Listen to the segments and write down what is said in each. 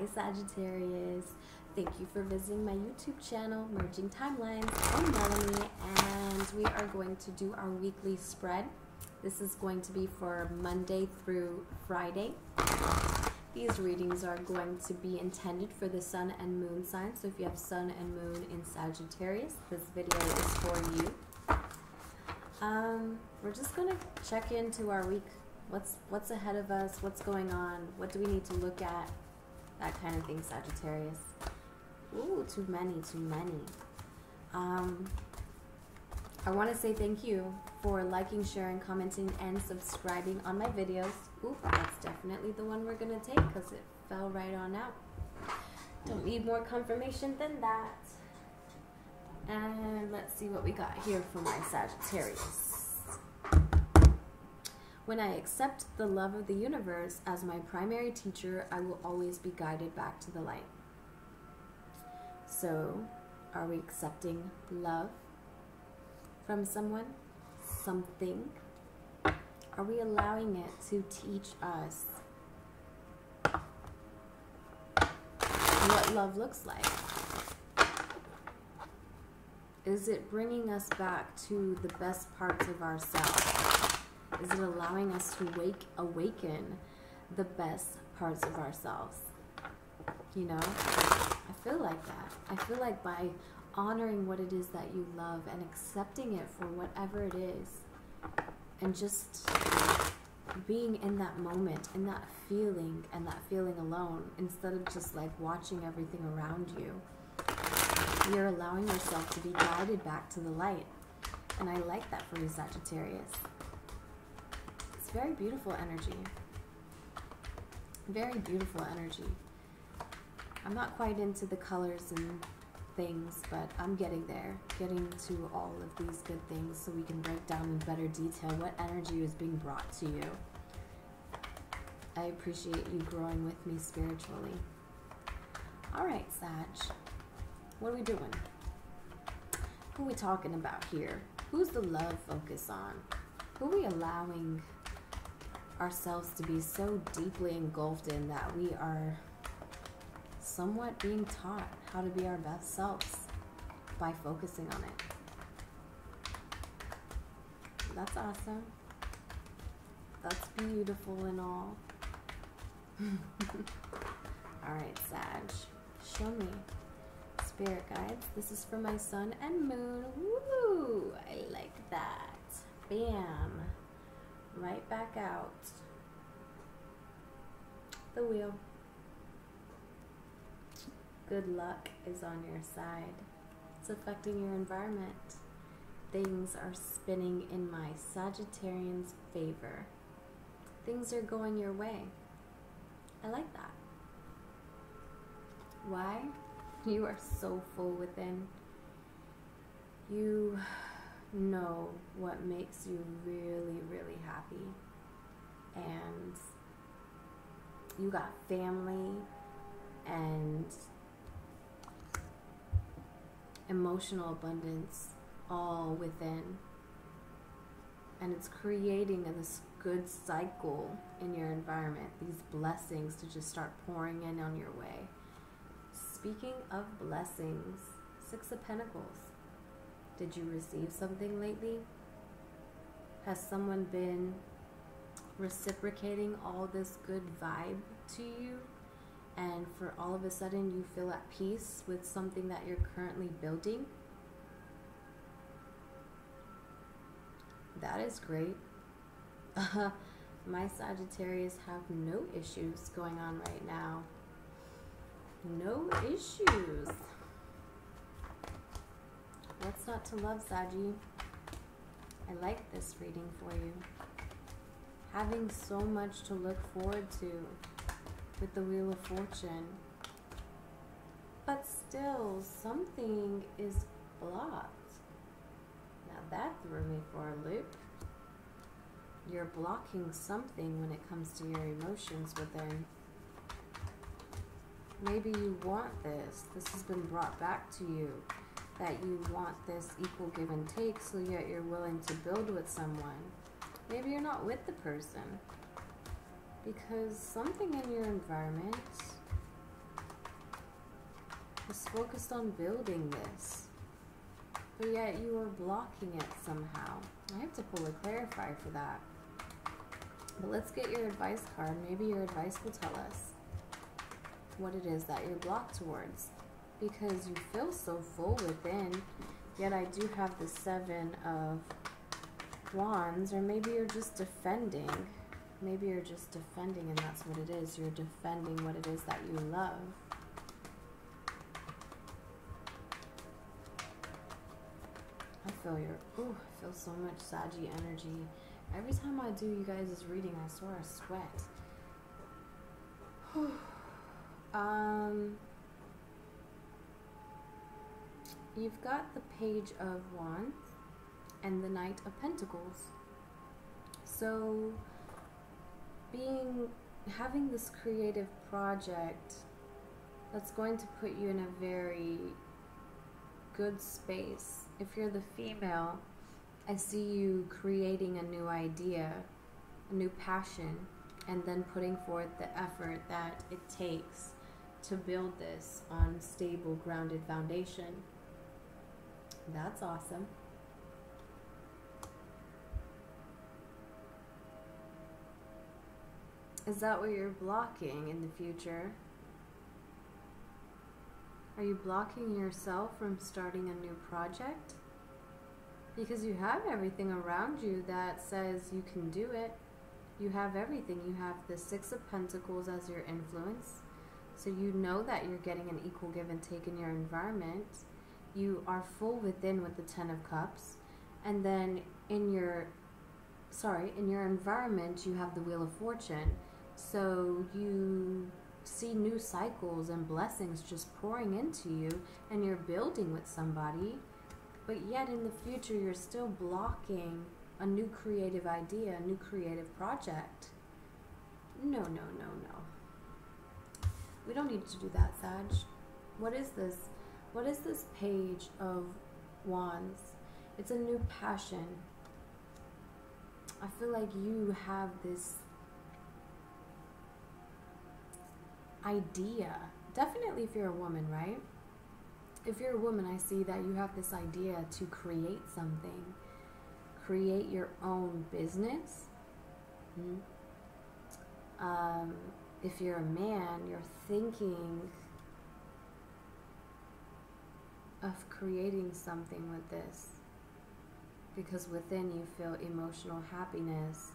Hi Sagittarius. Thank you for visiting my YouTube channel, Merging Timelines. I'm Melanie, and we are going to do our weekly spread. This is going to be for Monday through Friday. These readings are going to be intended for the Sun and Moon signs. So if you have Sun and Moon in Sagittarius, this video is for you. Um, we're just going to check into our week. What's what's ahead of us? What's going on? What do we need to look at? That kind of thing, Sagittarius. Ooh, too many, too many. Um, I want to say thank you for liking, sharing, commenting, and subscribing on my videos. Ooh, that's definitely the one we're going to take because it fell right on out. Don't need more confirmation than that. And let's see what we got here for my Sagittarius. When I accept the love of the universe as my primary teacher, I will always be guided back to the light. So, are we accepting love from someone, something? Are we allowing it to teach us what love looks like? Is it bringing us back to the best parts of ourselves? Is it allowing us to wake, awaken the best parts of ourselves? You know, I feel like that. I feel like by honoring what it is that you love and accepting it for whatever it is, and just being in that moment, in that feeling, and that feeling alone, instead of just like watching everything around you, you're allowing yourself to be guided back to the light. And I like that for you, Sagittarius very beautiful energy. Very beautiful energy. I'm not quite into the colors and things, but I'm getting there. Getting to all of these good things so we can break down in better detail what energy is being brought to you. I appreciate you growing with me spiritually. All right, Sag. What are we doing? Who are we talking about here? Who's the love focus on? Who are we allowing ourselves to be so deeply engulfed in that we are somewhat being taught how to be our best selves by focusing on it. That's awesome. That's beautiful and all. Alright, Sag. Show me. Spirit guides. This is for my sun and moon. Woo! I like that. Bam right back out the wheel. Good luck is on your side. It's affecting your environment. Things are spinning in my Sagittarian's favor. Things are going your way. I like that. Why? You are so full within. You know what makes you really, really happy. And you got family and emotional abundance all within. And it's creating this good cycle in your environment, these blessings to just start pouring in on your way. Speaking of blessings, Six of Pentacles. Did you receive something lately? Has someone been reciprocating all this good vibe to you? And for all of a sudden you feel at peace with something that you're currently building? That is great. my Sagittarius have no issues going on right now. No issues. What's not to love, Saji? I like this reading for you. Having so much to look forward to with the Wheel of Fortune. But still, something is blocked. Now that threw me for a loop. You're blocking something when it comes to your emotions within. Maybe you want this. This has been brought back to you that you want this equal give and take, so yet you're willing to build with someone. Maybe you're not with the person because something in your environment is focused on building this. But yet you are blocking it somehow. I have to pull a clarifier for that. But let's get your advice card. Maybe your advice will tell us what it is that you're blocked towards. Because you feel so full within, yet I do have the Seven of Wands, or maybe you're just defending. Maybe you're just defending and that's what it is. You're defending what it is that you love. I feel your, ooh, I feel so much Saggy energy. Every time I do you guys' reading, I swear I sweat. um, you've got the Page of Wands and the Knight of Pentacles. So, being having this creative project that's going to put you in a very good space. If you're the female, I see you creating a new idea, a new passion, and then putting forth the effort that it takes to build this on stable, grounded foundation. That's awesome. Is that what you're blocking in the future? Are you blocking yourself from starting a new project? Because you have everything around you that says you can do it. You have everything. You have the Six of Pentacles as your influence. So you know that you're getting an equal give and take in your environment. You are full within with the Ten of Cups. And then in your, sorry, in your environment, you have the Wheel of Fortune. So you see new cycles and blessings just pouring into you and you're building with somebody, but yet in the future you're still blocking a new creative idea, a new creative project. No, no, no, no. We don't need to do that, Sag. What is this? What is this page of wands? It's a new passion. I feel like you have this idea. Definitely if you're a woman, right? If you're a woman, I see that you have this idea to create something, create your own business. Mm-hmm. Um, if you're a man, you're thinking of creating something with this. Because within you feel emotional happiness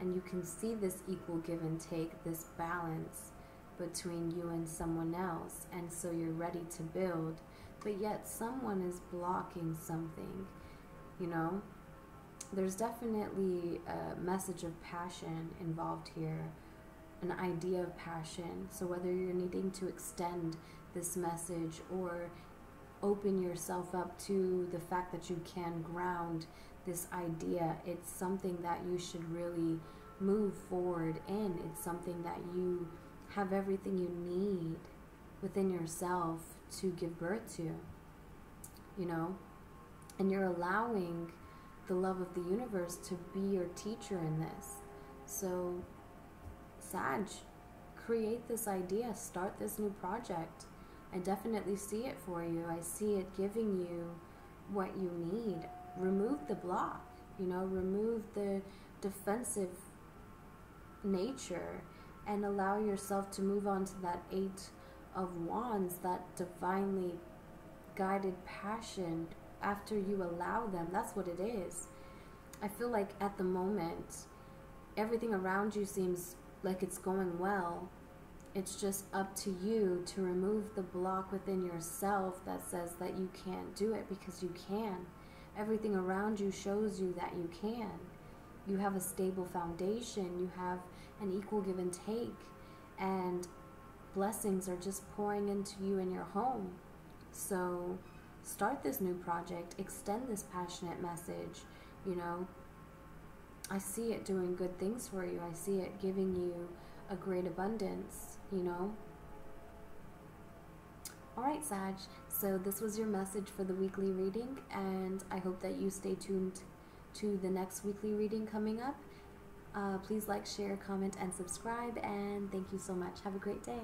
and you can see this equal give and take, this balance between you and someone else and so you're ready to build but yet someone is blocking something you know? There's definitely a message of passion involved here an idea of passion. So whether you're needing to extend this message or open yourself up to the fact that you can ground this idea it's something that you should really move forward in it's something that you have everything you need within yourself to give birth to, you know? And you're allowing the love of the universe to be your teacher in this. So, Sag, create this idea, start this new project. I definitely see it for you. I see it giving you what you need. Remove the block, you know, remove the defensive nature and allow yourself to move on to that eight of wands, that divinely guided passion after you allow them. That's what it is. I feel like at the moment, everything around you seems like it's going well. It's just up to you to remove the block within yourself that says that you can't do it because you can. Everything around you shows you that you can. You have a stable foundation. You have an equal give and take. And blessings are just pouring into you in your home. So start this new project, extend this passionate message. You know, I see it doing good things for you. I see it giving you a great abundance, you know. All right, Sag. So this was your message for the weekly reading, and I hope that you stay tuned to the next weekly reading coming up. Uh, please like, share, comment, and subscribe. And thank you so much. Have a great day.